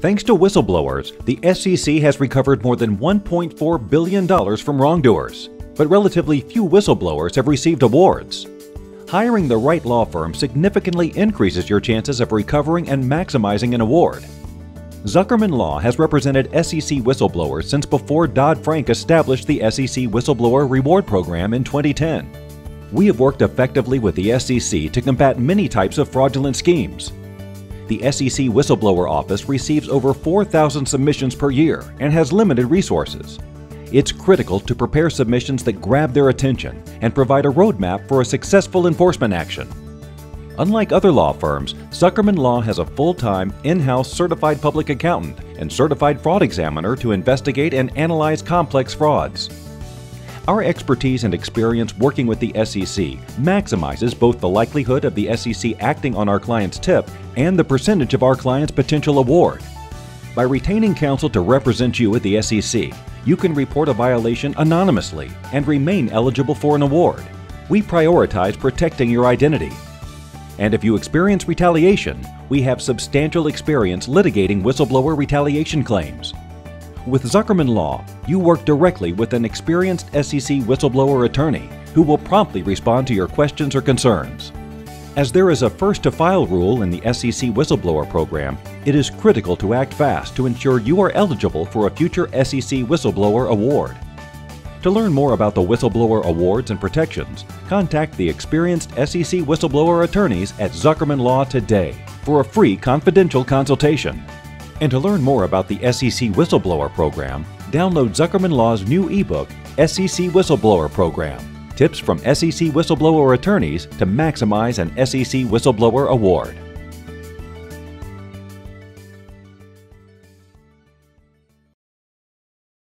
Thanks to whistleblowers, the SEC has recovered more than $1.4 billion from wrongdoers, but relatively few whistleblowers have received awards. Hiring the right law firm significantly increases your chances of recovering and maximizing an award. Zuckerman Law has represented SEC whistleblowers since before Dodd Frank established the SEC Whistleblower Reward Program in 2010. We have worked effectively with the SEC to combat many types of fraudulent schemes, the SEC Whistleblower Office receives over 4,000 submissions per year and has limited resources. It's critical to prepare submissions that grab their attention and provide a roadmap for a successful enforcement action. Unlike other law firms, Zuckerman Law has a full-time, in-house certified public accountant and certified fraud examiner to investigate and analyze complex frauds. Our expertise and experience working with the SEC maximizes both the likelihood of the SEC acting on our client's tip and the percentage of our client's potential award. By retaining counsel to represent you at the SEC, you can report a violation anonymously and remain eligible for an award. We prioritize protecting your identity. And if you experience retaliation, we have substantial experience litigating whistleblower retaliation claims. With Zuckerman Law, you work directly with an experienced SEC whistleblower attorney who will promptly respond to your questions or concerns. As there is a first to file rule in the SEC whistleblower program, it is critical to act fast to ensure you are eligible for a future SEC Whistleblower Award. To learn more about the Whistleblower Awards and protections, contact the experienced SEC whistleblower attorneys at Zuckerman Law today for a free confidential consultation. And to learn more about the SEC Whistleblower Program, download Zuckerman Law's new ebook, SEC Whistleblower Program Tips from SEC Whistleblower Attorneys to Maximize an SEC Whistleblower Award.